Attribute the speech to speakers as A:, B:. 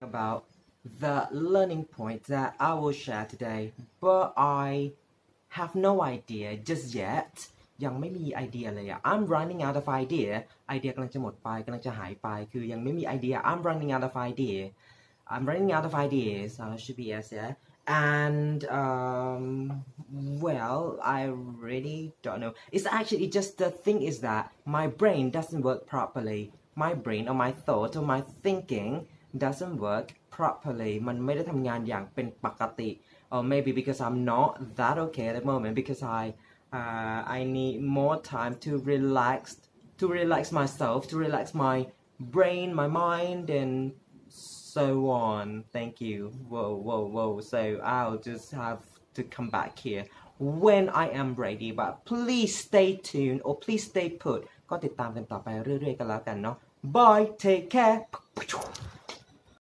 A: about the learning point that I will share today, but I have no idea just yet ยังไม่มีไอเดียเลยอะ I'm running out of idea ไอเดียกำลังจะหมดไปกำลังจะหายไป คือยังไม่มีไอเดีย I'm running out of idea I'm running out of ideas uh, should be yes yeah and um, well I really don't know it's actually just the thing is that my brain doesn't work properly my brain or my thought or my thinking doesn't work properly มันไม่ได้ทำงานอย่างเป็นปกติ or maybe because I'm not that okay at the moment because I uh, I need more time to relax to relax myself to relax my brain my mind and so on thank you whoa whoa whoa so I'll just have to come back here when I am ready but please stay tuned or please stay put ก็ติดตามกันต่อไปเรื่อยๆกันแล้วกันเนาะ bye take care